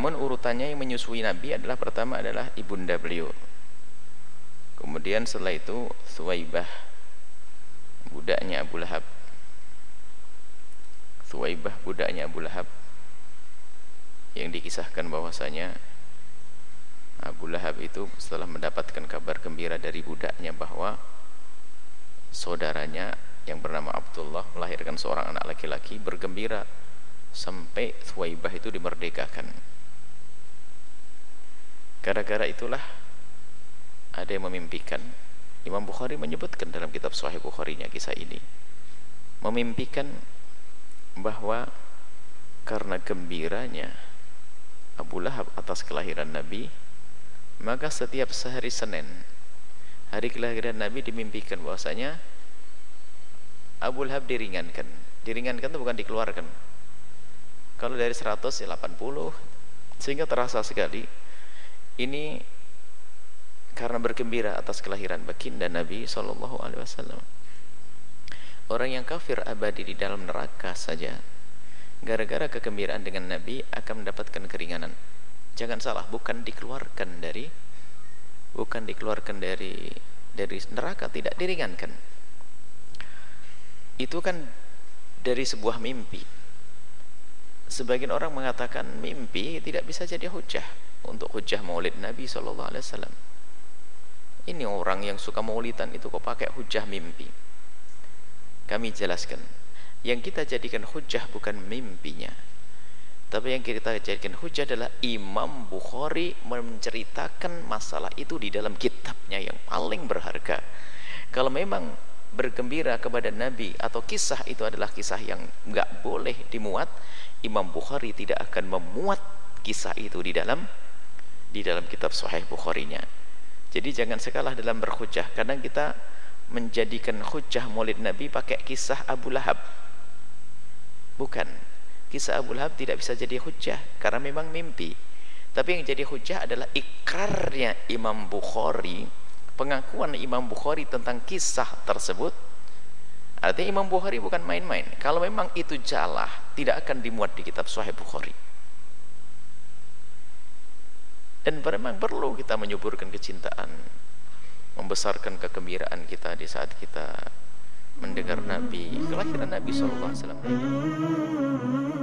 namun urutannya yang menyusui Nabi adalah pertama adalah ibunda beliau. Kemudian setelah itu Suwaibah budaknya Abu Lahab. Suwaibah budaknya Abu Lahab. Yang dikisahkan bahwasanya Abu Lahab itu setelah mendapatkan kabar gembira dari budaknya bahwa saudaranya yang bernama Abdullah melahirkan seorang anak laki-laki bergembira sampai Suwaibah itu dimerdekakan gara-gara itulah ada yang memimpikan. Imam Bukhari menyebutkan dalam kitab Sahih Bukharinya kisah ini. Memimpikan bahwa karena gembiranya Abu Lahab atas kelahiran Nabi maka setiap sehari Senin hari kelahiran Nabi dimimpikan bahwasanya Abu Lahab diringankan. Diringankan itu bukan dikeluarkan. Kalau dari 100 ya 80 sehingga terasa sekali ini karena bergembira atas kelahiran baginda Nabi Shallallahu Alaihi Wasallam. Orang yang kafir abadi di dalam neraka saja gara-gara kegembiraan dengan Nabi akan mendapatkan keringanan. Jangan salah bukan dikeluarkan dari bukan dikeluarkan dari dari neraka tidak diringankan. Itu kan dari sebuah mimpi sebagian orang mengatakan mimpi tidak bisa jadi hujah untuk hujah maulid Nabi SAW ini orang yang suka maulidan itu kok pakai hujah mimpi. Kami jelaskan yang kita jadikan hujah bukan mimpinya. Tapi yang kita jadikan hujah adalah Imam Bukhari menceritakan masalah itu di dalam kitabnya yang paling berharga. Kalau memang bergembira kepada Nabi atau kisah itu adalah kisah yang nggak boleh dimuat, Imam Bukhari tidak akan memuat kisah itu di dalam di dalam kitab Sahih Bukharinya. Jadi jangan sekalah dalam berhujah. Kadang kita menjadikan hujah Maulid Nabi pakai kisah Abu Lahab. Bukan kisah Abu Lahab tidak bisa jadi hujah karena memang mimpi tapi yang jadi hujah adalah ikrarnya Imam Bukhari pengakuan Imam Bukhari tentang kisah tersebut artinya Imam Bukhari bukan main-main. Kalau memang itu jalah tidak akan dimuat di kitab Sahih Bukhari. Dan memang perlu kita menyuburkan kecintaan membesarkan kegembiraan kita di saat kita mendengar Nabi kelahiran Nabi SAW